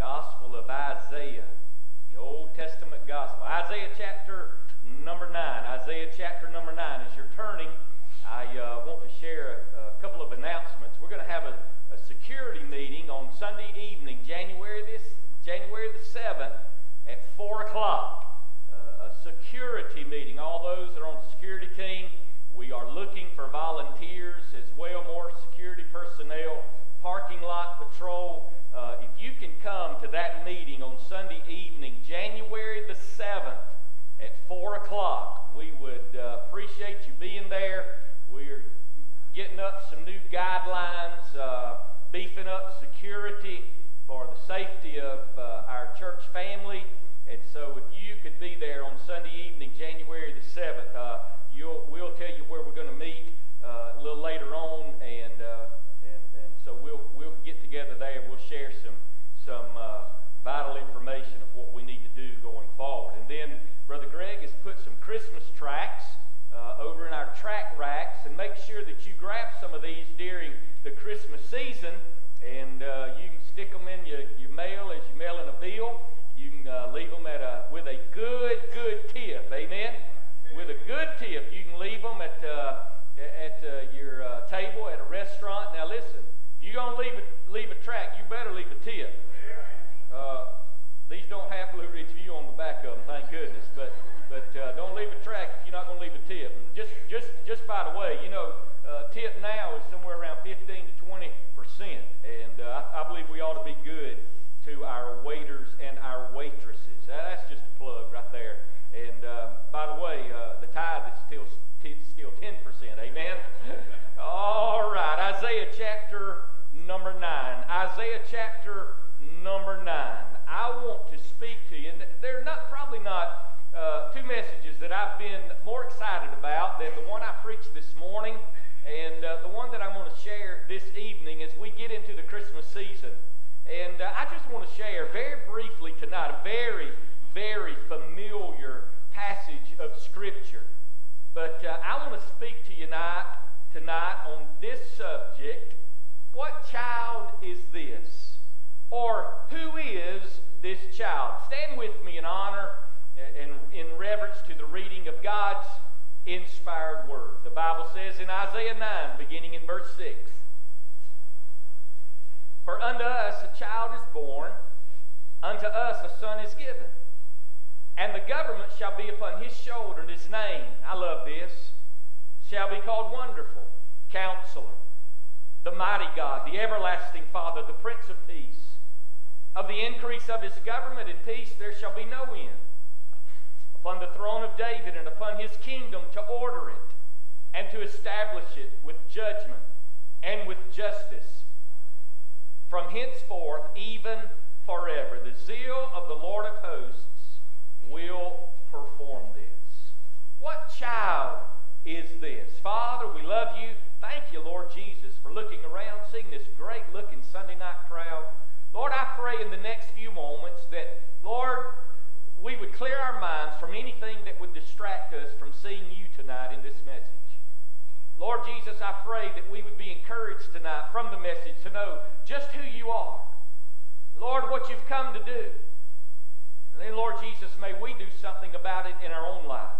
Gospel of Isaiah, the Old Testament Gospel. Isaiah chapter number 9. Isaiah chapter number 9. As you're turning, I uh, want to share a, a, couple of announcements. We're going to have a, a, security meeting on Sunday evening, January, this, January the 7th at 4 o'clock. Uh, a security meeting. All those that are on the security team, we are looking for volunteers as well, more security personnel, parking lot patrol. Uh, if you can come to that meeting on Sunday evening, January the 7th at 4 o'clock, we would uh, appreciate you being there. We're getting up some new guidelines, uh, beefing up security for the safety of uh, our church family. And so if you could be there on Sunday evening, January the 7th, uh, we'll tell you where we're going to meet uh, a little later on. And so we'll, we'll get together there. We'll share some, some vital information of what we need to do going forward. And then Brother Greg has put some Christmas tracts uh, over in our track racks, and make sure that you grab some of these during the Christmas season, and uh, you can stick them in your, your mail as you mail in a bill. You can uh, leave them at a, with a good, good tip, amen? With a good tip, you can leave them at, uh, at uh, your uh, table at a restaurant. Now listen, if you're going to leave a, leave a tract, you better leave a tip. These don't have Blue Ridge View on the back of them, thank goodness. But but uh, don't leave a track if you're not going to leave a tip. And just just by the way, you know, uh, tip now is somewhere around 15 to 20 percent, and uh, I, believe we ought to be good to our waiters and our waitresses. That's just a plug right there. And uh, by the way, uh, the tithe is still still 10 percent. Amen. All right, Isaiah chapter number nine. Isaiah chapter number nine. I want to speak to you. And there are not probably not uh, two messages that I've been more excited about the one I preached this morning and uh, the one that I'm going to share this evening as we get into the Christmas season. And uh, I just want to share very briefly tonight a very, very familiar passage of Scripture. But uh, I want to speak to you tonight, tonight on this subject. What child is this? Or who is this child? Stand with me in honor and in reverence to the reading of God's inspired word. The Bible says in Isaiah 9, beginning in verse 6 For unto us a child is born, unto us a son is given, and the government shall be upon his shoulder, and his name, I love this, shall be called Wonderful, Counselor, the Mighty God, the Everlasting Father, the Prince of Peace. Of the increase of his government and peace there shall be no end. Upon the throne of David and upon his kingdom to order it and to establish it with judgment and with justice from henceforth even forever. The zeal of the Lord of hosts will perform this. What child is this? Father, we love you. Thank you, Lord Jesus, for looking around, seeing this great looking Sunday night crowd. Lord, I pray in the next few moments that, Lord, we would clear our minds from anything that would distract us from seeing you tonight in this message. Lord Jesus, I pray that we would be encouraged tonight from the message to know just who you are. Lord, what you've come to do. And then, Lord Jesus, may we do something about it in our own lives.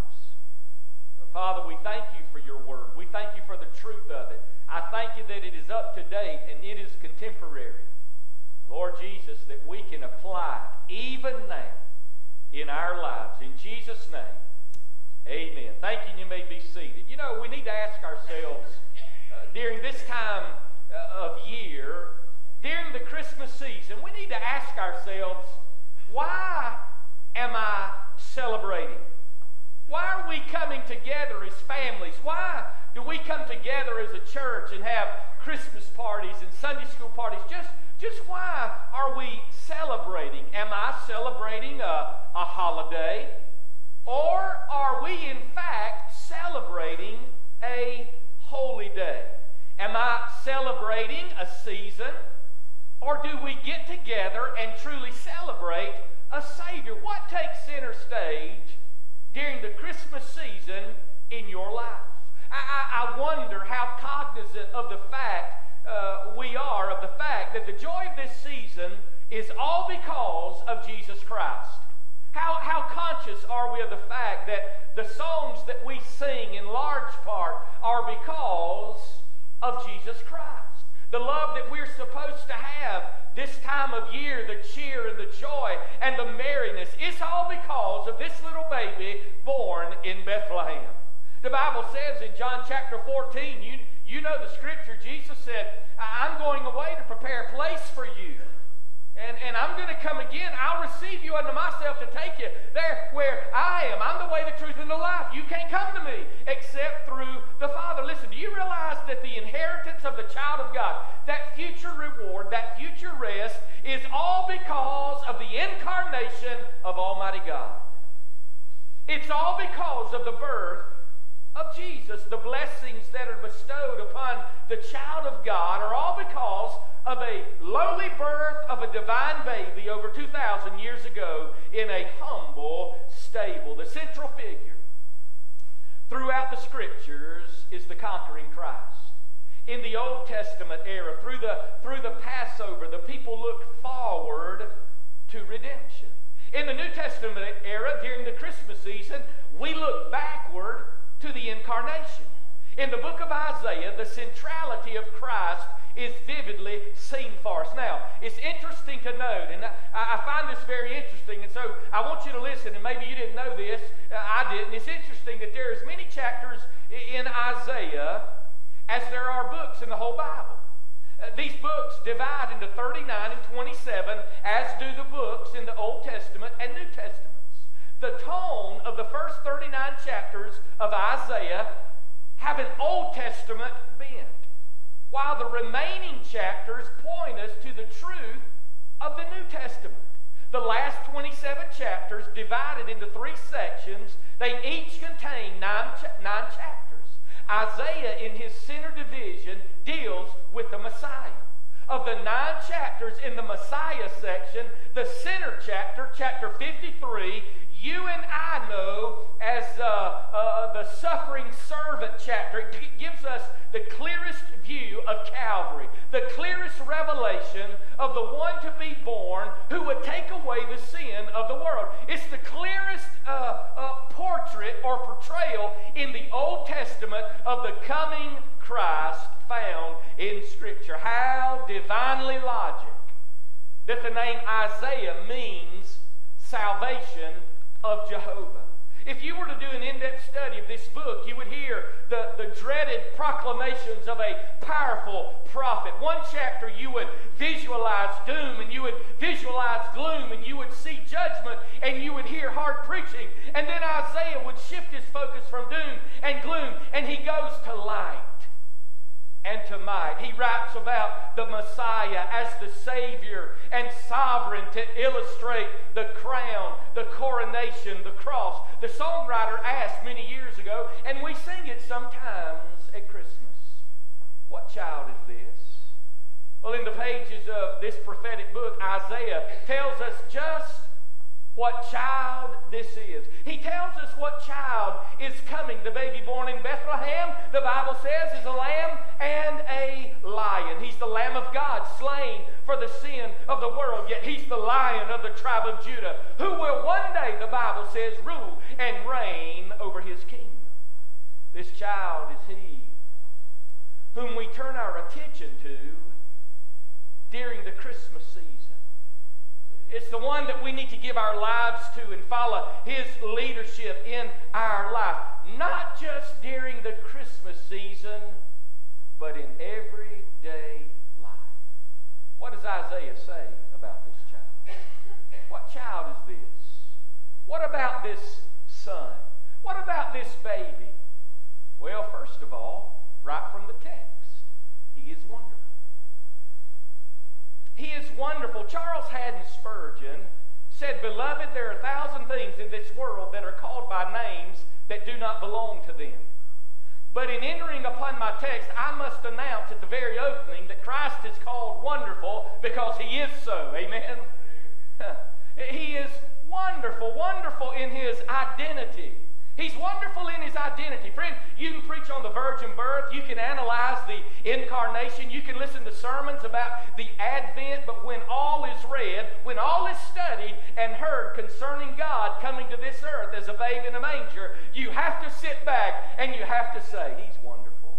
Father, we thank you for your word. We thank you for the truth of it. I thank you that it is up to date and it is contemporary. Lord Jesus, that we can apply it even now in our lives. In Jesus' name, amen. Thank you. You may be seated. You know, we need to ask ourselves uh, during this time uh, of year, during the Christmas season, we need to ask ourselves, why am I celebrating? Why are we coming together as families? Why do we come together as a church and have Christmas parties and Sunday school parties just just why are we celebrating? Am I celebrating a, a holiday? Or are we, in fact, celebrating a holy day? Am I celebrating a season? Or do we get together and truly celebrate a Savior? What takes center stage during the Christmas season in your life? I, I, I wonder how cognizant of the fact uh, we are of the fact that the joy of this season is all because of Jesus Christ. How, how conscious are we of the fact that the songs that we sing in large part are because of Jesus Christ? The love that we're supposed to have this time of year, the cheer and the joy and the merriness, it's all because of this little baby born in Bethlehem. The Bible says in John chapter 14, you, you know the scripture, Jesus said, I'm going away to prepare a place for you. And, and I'm going to come again. I'll receive you unto myself to take you there where I am. I'm the way, the truth, and the life. You can't come to me except through the Father. Listen, do you realize that the inheritance of the child of God, that future reward, that future rest, is all because of the incarnation of Almighty God? It's all because of the birth of Jesus. The blessings that are bestowed upon the child of God are all because of a lowly birth of a divine baby over 2,000 years ago in a humble stable. The central figure throughout the scriptures is the conquering Christ. In the Old Testament era, through the, through the Passover, the people looked forward to redemption. In the New Testament era, during the Christmas season, we look backward to the incarnation. In the book of Isaiah, the centrality of Christ is vividly seen for us. Now, it's interesting to note, and I, find this very interesting, and so I want you to listen, and maybe you didn't know this, uh, I didn't. It's interesting that there is many chapters in Isaiah as there are books in the whole Bible. Uh, these books divide into 39 and 27, as do the books in the Old Testament and New Testaments. The tone of the first 39 chapters of Isaiah have an Old Testament bent while the remaining chapters point us to the truth of the New Testament. The last 27 chapters, divided into three sections, they each contain nine, nine chapters. Isaiah, in his center division, deals with the Messiah. Of the nine chapters in the Messiah section, the center chapter, chapter 53, you and I know as uh, uh, the suffering servant chapter. It gives us the clearest view of Calvary, the clearest revelation of the one to be born who would take away the sin of the world. It's the clearest uh, uh portrait or portrayal in the Old Testament of the coming Christ found in Scripture. How divinely logic that the name Isaiah means salvation of Jehovah. If you were to do an in-depth study of this book, you would hear the, the dreaded proclamations of a powerful prophet. One chapter you would visualize doom and you would visualize gloom and you would see judgment and you would hear hard preaching. And then Isaiah would shift his focus from doom and gloom and he goes to light and to might. He writes about the Messiah as the Savior and sovereign to illustrate the crown, the coronation, the cross. The songwriter asked many years ago, and we sing it sometimes at Christmas What child is this? Well, in the pages of this prophetic book, Isaiah tells us just what child this is. He tells us what child is coming. The baby born in Bethlehem, the Bible says, is a lamb and a lion. He's the Lamb of God, slain for the sin of the world, yet he's the lion of the tribe of Judah, who will one day, the Bible says, rule and reign over his kingdom. This child is he whom we turn our attention to during the Christmas season. It's the one that we need to give our lives to and follow his leadership in our life. Not just during the Christmas season, but in everyday life. What does Isaiah say about this child? What child is this? What about this son? What about this baby? Well, first of all, right from the text, he is wonderful. He is wonderful. Charles Haddon Spurgeon said, Beloved, there are a thousand things in this world that are called by names that do not belong to them. But in entering upon my text, I must announce at the very opening that Christ is called wonderful because he is so. Amen? he is wonderful, wonderful in his identity. He's wonderful in his identity. Friend, you can preach on the virgin birth, you can analyze the incarnation, you can listen to sermons about the advent, but when all is read, when all is studied and heard concerning God coming to this earth as a babe in a manger, you have to sit back and you have to say, He's wonderful.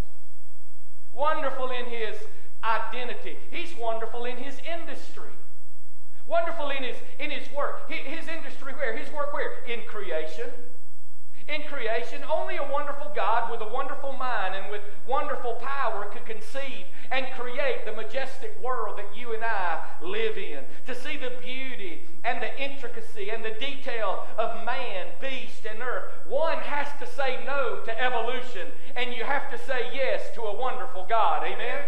Wonderful in his identity. He's wonderful in his industry. Wonderful in his in his work. His industry where? His work where? In creation in creation, only a wonderful God with a wonderful mind and with wonderful power could conceive and create the majestic world that you and I live in. To see the beauty and the intricacy and the detail of man, beast, and earth, one has to say no to evolution and you have to say yes to a wonderful God. Amen?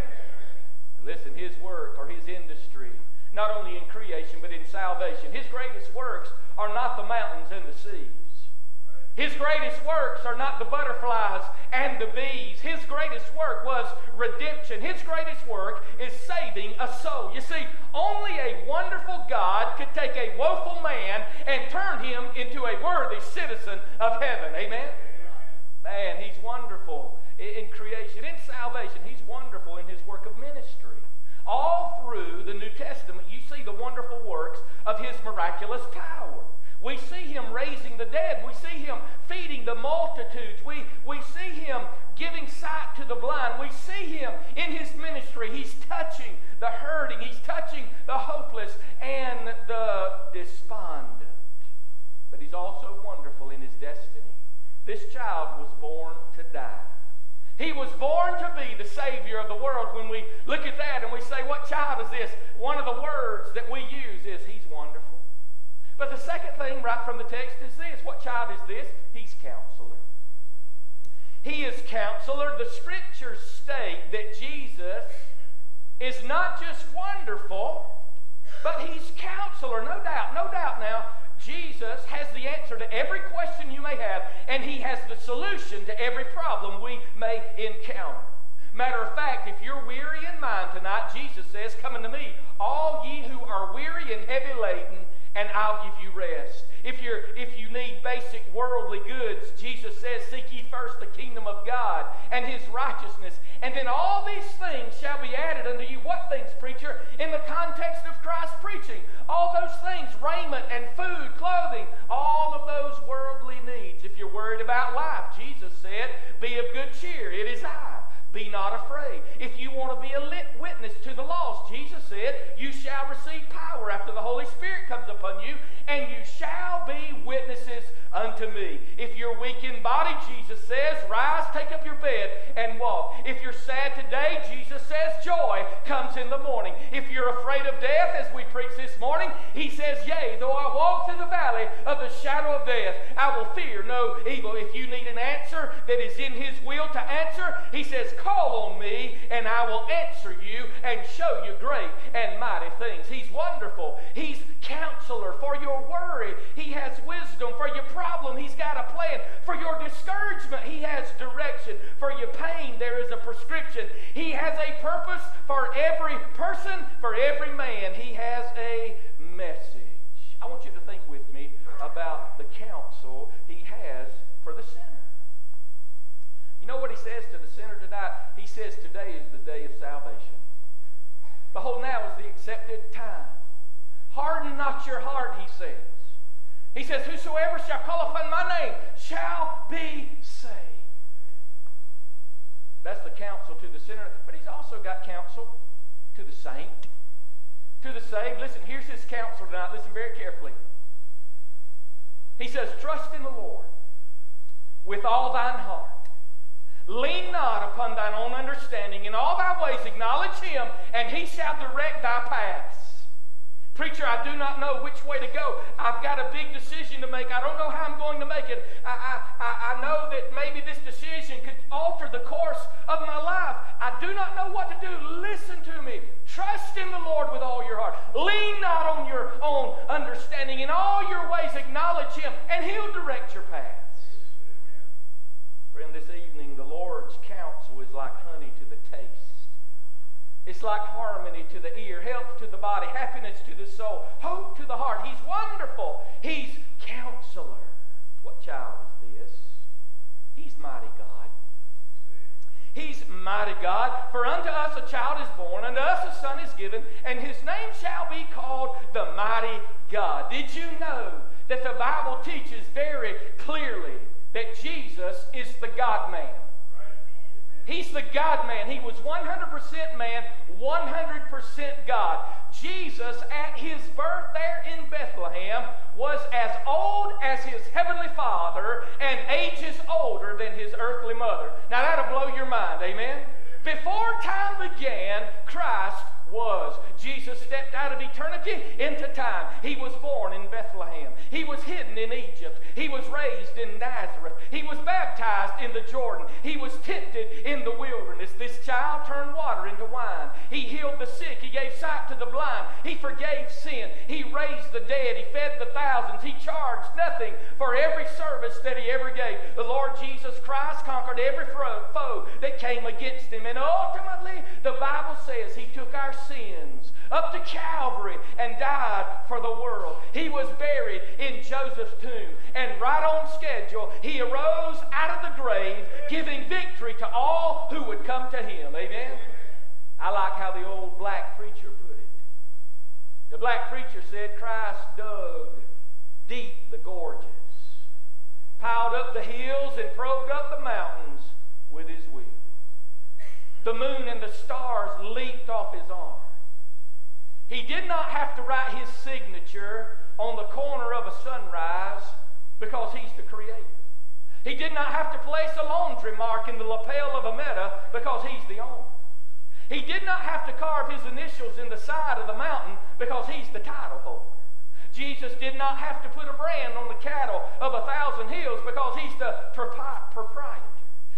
Listen, his work or his industry, not only in creation but in salvation, his greatest works are not the mountains and the sea. His greatest works are not the butterflies and the bees. His greatest work was redemption. His greatest work is saving a soul. You see, only a wonderful God could take a woeful man and turn him into a worthy citizen of heaven. Amen? Man, he's wonderful in creation, in salvation. He's wonderful in his work of ministry. All through the New Testament, you see the wonderful works of his miraculous power. We see him raising the dead. We see him feeding the multitudes. We, we see him giving sight to the blind. We see him in his ministry. He's touching the hurting, he's touching the hopeless and the despondent. But he's also wonderful in his destiny. This child was born to die. He was born to be the Savior of the world. When we look at that and we say, What child is this? One of the words that we use is, He's wonderful. But the second thing right from the text is this. What child is this? He's counselor. He is counselor. The scriptures state that Jesus is not just wonderful, but he's counselor. No doubt, no doubt now. Jesus has the answer to every question you may have, and he has the solution to every problem we may encounter. Matter of fact, if you're weary in mind tonight, Jesus says, Come unto me, all ye who are weary and heavy laden, and I'll give you rest. If you're if you need basic worldly goods, Jesus says, Seek ye first the kingdom of God and his righteousness, and then all these things shall be added unto you. What things, preacher? In the context of Christ's preaching. All those things, raiment and food, clothing, all of those worldly needs. If you're worried about life, Jesus said, Be of good cheer. It is I. Be not afraid. If you want to be a lit witness to the lost, Jesus said, You shall receive power after the Holy Spirit comes upon you, and you shall be witnesses unto me. If you're weak in body, Jesus says, Rise, take up your bed, and walk. If you're sad today, Jesus says, Joy comes in the morning. If you're afraid of death, as we preach this morning, He says, Yea, though I walk through the valley of the shadow of death, I will fear no evil. If you need an answer that is in His will to answer, He says, Call on me, and I will answer you and show you great and mighty things. He's wonderful. He's counselor for your worry. He has wisdom for your problem. He's got a plan. For your discouragement, He has direction. For your pain, there is a prescription. He has a purpose for every person, for every man. He has a message. I want you to think with me about the counsel He has for the sinner. You know what he says to the sinner He says, Today is the day of salvation. Behold, now is the accepted time. Harden not your heart, he says. He says, Whosoever shall call upon my name shall be saved. That's the counsel to the sinner. But he's also got counsel to the saint, to the saved. Listen, here's his counsel tonight. Listen very carefully. He says, Trust in the Lord with all thine heart Lean not upon thine own understanding. In all thy ways acknowledge him, and he shall direct thy paths. Preacher, I do not know which way to go. I've got a big decision to make. I don't know how I'm going to make it. I, I, I know that maybe this decision could alter the course of my life. I do not know what to do. Listen to me. Trust in the Lord with all your heart. Lean not on your own understanding. In all your ways acknowledge him, and he'll direct your path. Friend, this evening, like honey to the taste. It's like harmony to the ear, health to the body, happiness to the soul, hope to the heart. He's wonderful. He's counselor. What child is this? He's mighty God. He's mighty God. For unto us a child is born, unto us a son is given, and his name shall be called the mighty God. Did you know that the Bible teaches very clearly that Jesus is the God man? He's the God man. He was 100% man, 100% God. Jesus, at his birth there in Bethlehem, was as old as his heavenly father and ages older than his earthly mother. Now that'll blow your mind, amen? Before time began, Christ was. Jesus stepped out of eternity into time. He was born in Bethlehem. He was hidden in Egypt. He was raised in Nazareth. He was baptized in the Jordan. He was tempted in the wilderness. This child turned water into wine. He healed the sick. He gave sight to the blind. He forgave sin. He raised the dead. He fed the thousands. He charged nothing for every service that he ever gave. The Lord Jesus Christ conquered every foe that came against him. And ultimately, the Bible says he took our sins up to Calvary and died for the world. He was buried in Joseph's tomb. And right on schedule, he arose out of the grave, giving victory to all who would come to him. Amen? I like how the old black preacher put it. The black preacher said, Christ dug deep the gorges, piled up the hills, and probed up the mountains with his will. The moon and the stars leaped off his arm. He did not have to write his signature on the corner of a sunrise because he's the creator. He did not have to place a laundry mark in the lapel of a meta because he's the owner. He did not have to carve his initials in the side of the mountain because he's the title holder. Jesus did not have to put a brand on the cattle of a thousand hills because he's the proprietor.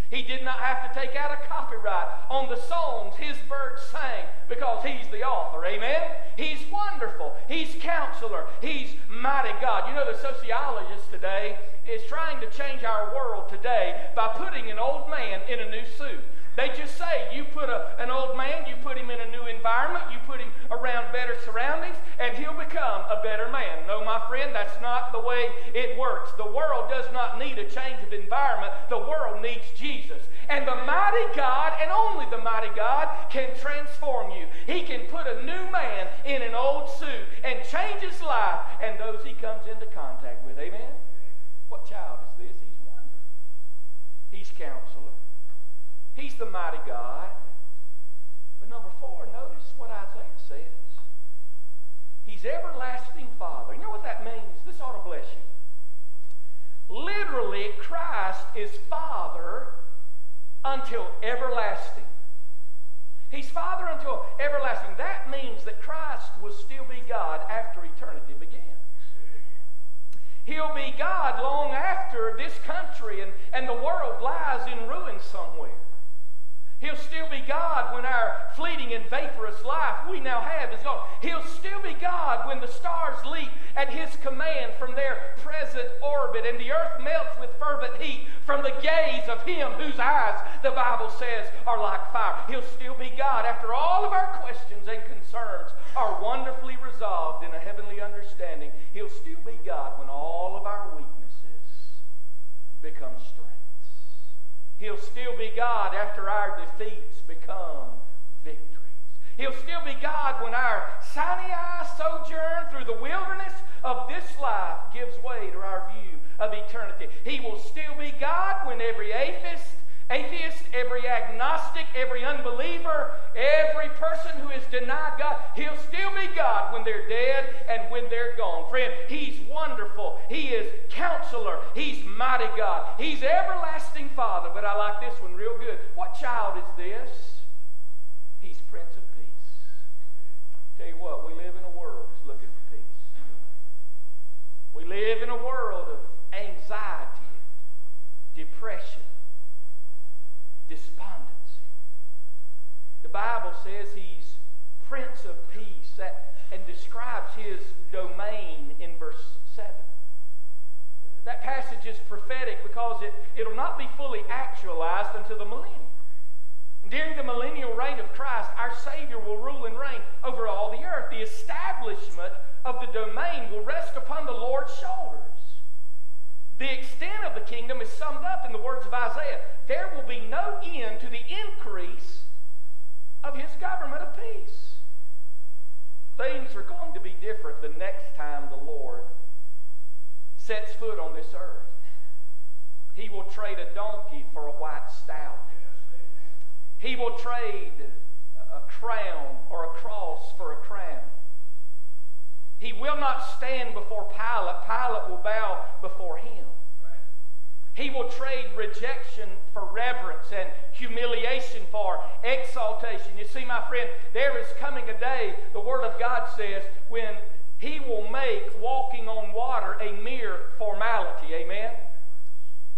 He did not have to take out a copyright on the songs his birds sang because he's the author. Amen? He's wonderful. He's counselor. He's mighty God. You know, the sociologist today is trying to change our world today by putting an old man in a new suit. They just say you put a, an old man, you put him in a new environment, you put him around better surroundings, and he'll become a better man. No, my friend, that's not the way it works. The world does not need a change of environment, the world needs Jesus. And the mighty God, and only the mighty God, can transform you. He can put a new man in an old suit and change his life and those he comes into contact with. Amen? What child is this? He's wonderful. He's counselor. He's the mighty God. But number four, notice what Isaiah says. He's everlasting Father. You know what that means? This ought to bless you. Literally, Christ is Father until everlasting. He's Father until everlasting. That means that Christ will still be God after eternity begins. He'll be God long after this country and, and the world lies in ruin somewhere. He'll still be God when our fleeting and vaporous life we now have is gone. He'll still be God when the stars leap at His command from their present orbit and the earth melts with fervent heat from the gaze of Him whose eyes, the Bible says, are like fire. He'll still be God after all of our questions and concerns are wonderfully resolved in a heavenly understanding. He'll still be God when all of our weaknesses become strength. He'll still be God after our defeats become victories. He'll still be God when our Sinai sojourn through the wilderness of this life gives way to our view of eternity. He will still be God when every atheist atheist, every agnostic, every unbeliever, every person who has denied God, He'll still be God when they're dead and when they're gone. Friend, He's wonderful. He is counselor. He's mighty God. He's everlasting Father. But I like this one real good. What child is this? He's Prince of Peace. Tell you what, we live in a world that's looking for peace. We live in a world of anxiety, depression despondency. The Bible says he's Prince of Peace that, and describes his domain in verse 7. That passage is prophetic because it, it'll not be fully actualized until the millennium. During the millennial reign of Christ, our Savior will rule and reign over all the earth. The establishment of the domain will rest upon the Lord's shoulders. The extent of the kingdom is summed up in the words of Isaiah. There will be no end to the increase of his government of peace. Things are going to be different the next time the Lord sets foot on this earth. He will trade a donkey for a white stallion. He will trade a crown or a cross for a crown. He will not stand before Pilate. Pilate will bow before him. He will trade rejection for reverence and humiliation for exaltation. You see, my friend, there is coming a day, the Word of God says, when He will make walking on water a mere formality. Amen?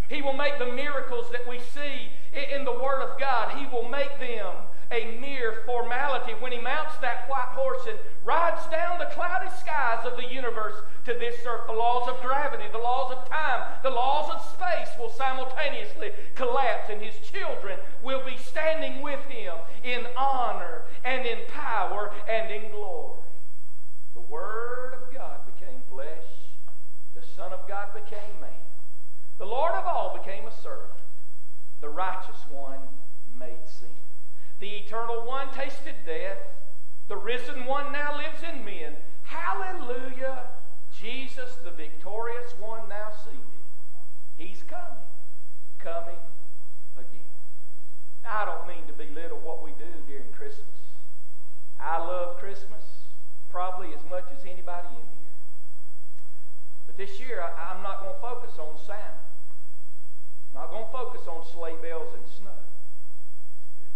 He will make the miracles that we see in the Word of God, He will make them a mere formality when He mounts that white horse and rides down the cloudy skies of the universe to this earth. The laws of gravity, the laws of time, the laws of space will simultaneously collapse, and His children will be standing with Him in honor and in power and in glory. The Word of God became flesh, the Son of God became man. The Lord of all became a servant. The righteous one made sin. The eternal one tasted death. The risen one now lives in men. Hallelujah. Jesus, the victorious one, now seated. He's coming, coming again. I don't mean to belittle what we do during Christmas. I love Christmas probably as much as anybody in here. But this year, I, am not going to focus on Santa. Not going to focus on sleigh bells and snow.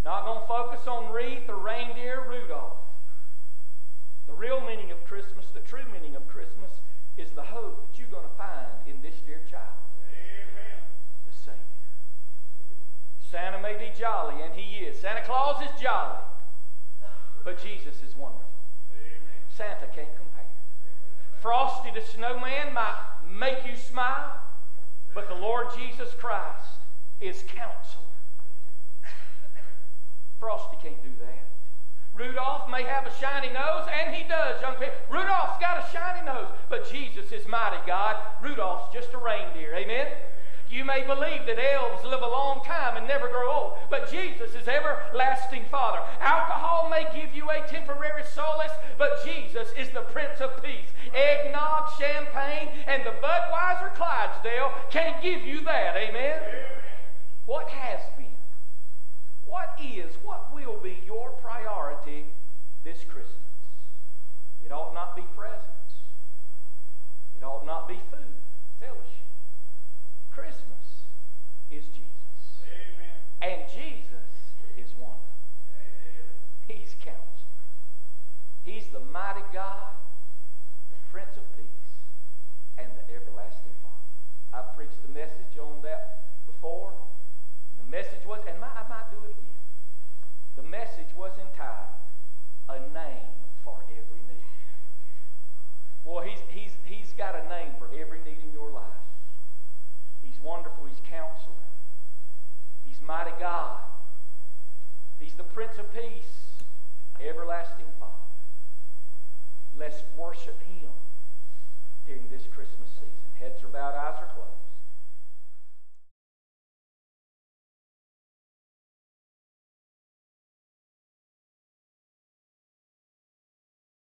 Not going to focus on wreath or reindeer Rudolph. The real meaning of Christmas, the true meaning of Christmas, is the hope that you're going to find in this dear child. Amen. The Savior. Santa may be jolly, and he is. Santa Claus is jolly. But Jesus is wonderful. Amen. Santa can't compare. Frosty the snowman might make you smile, but the Lord Jesus Christ is counselor. Frosty can't do that. Rudolph may have a shiny nose, and he does, young people. Rudolph's got a shiny nose, but Jesus is mighty God. Rudolph's just a reindeer. Amen? You may believe that elves live a long time and never grow old, but Jesus is everlasting Father. Alcohol may give you a temporary solace, but Jesus is the Prince of Peace. Eggnog, champagne, and the Budweiser Clydesdale can't give you that. Amen? What has been? What is, what will be your priority this Christmas? It ought not be presents. It ought not be food, fellowship. Christmas is Jesus. Amen. And Jesus is one. He's counselor. He's the mighty God, the Prince of Peace, and the everlasting Father. I've preached a message on that before. Message was, and I might do it again. The message was entitled, A Name for Every Need. Well, he's, he's, he's got a name for every need in your life He's wonderful. He's counselor. He's mighty God. He's the Prince of Peace, everlasting Father. Let's worship Him during this Christmas season. Heads are bowed, eyes are closed.